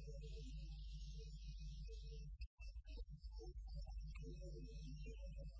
そして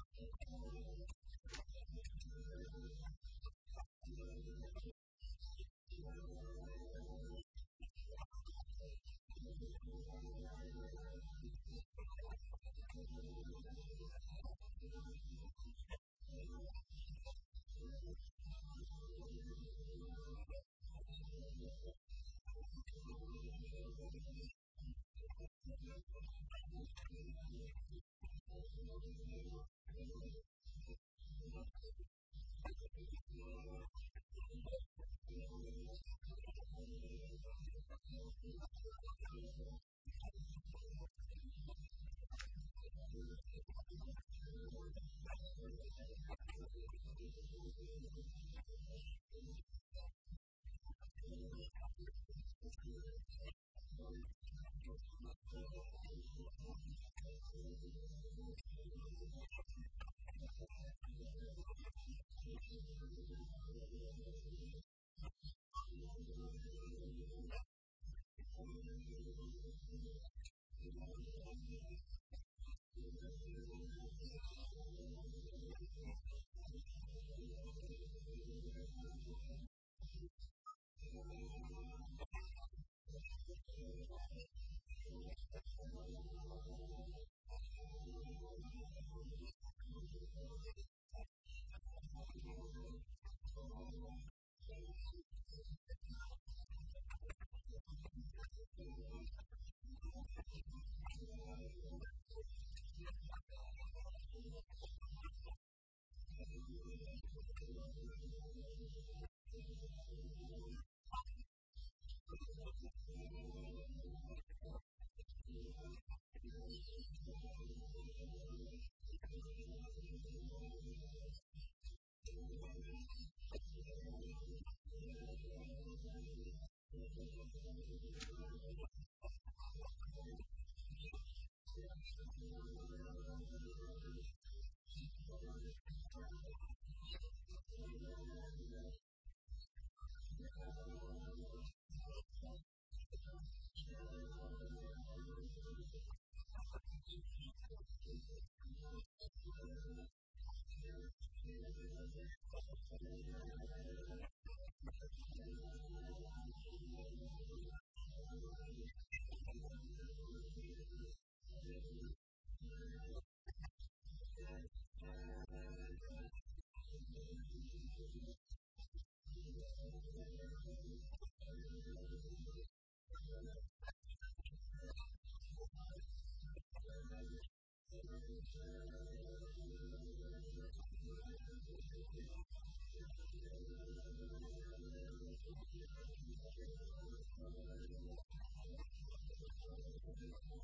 私たちは。私たちはこの辺での参加者の皆さんに聞いてみると、私たちは。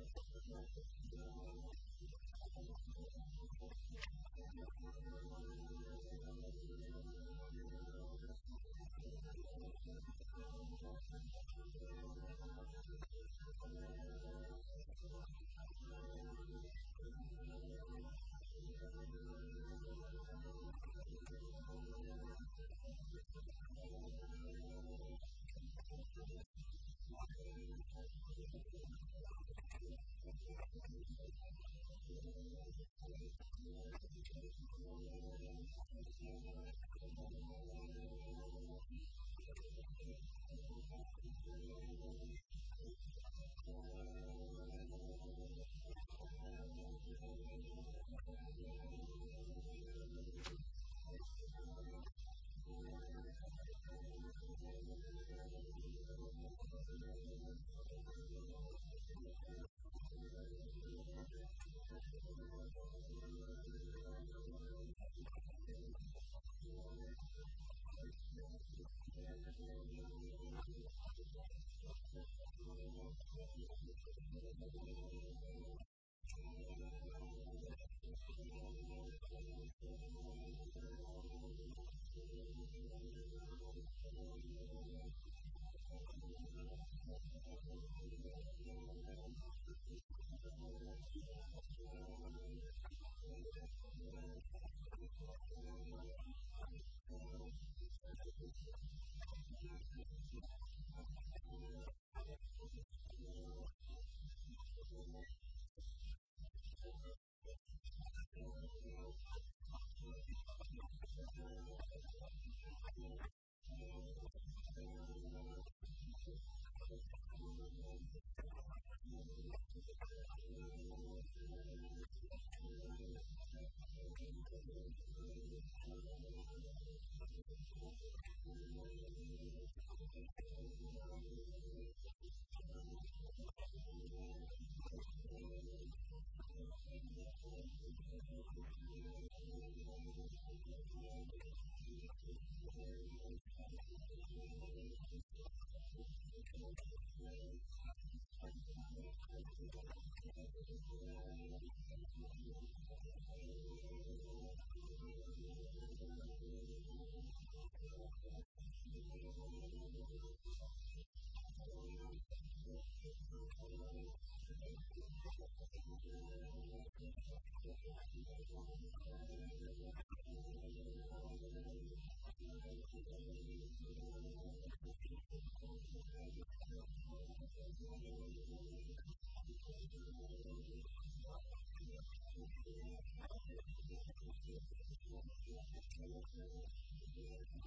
Thank よろしくお願いします。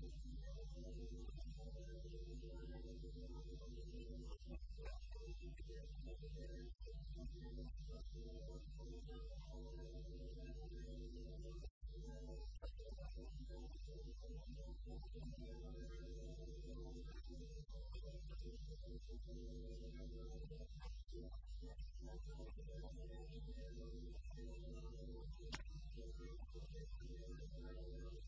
ハロー!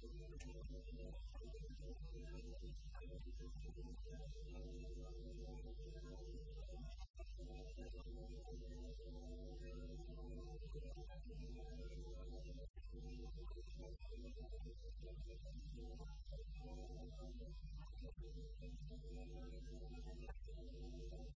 ただいま。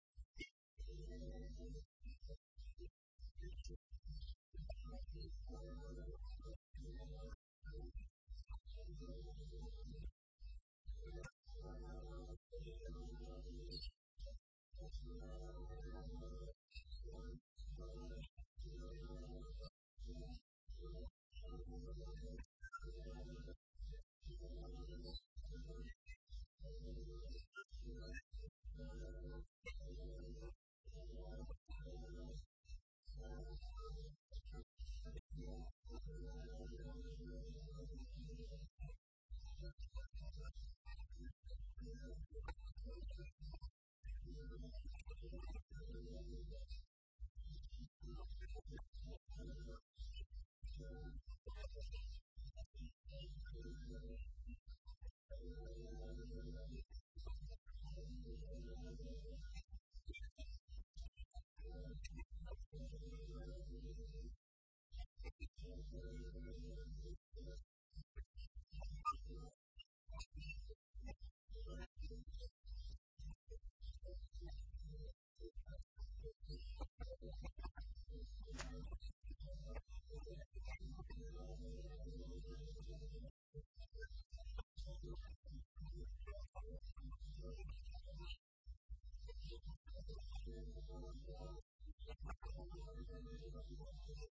どうぞ。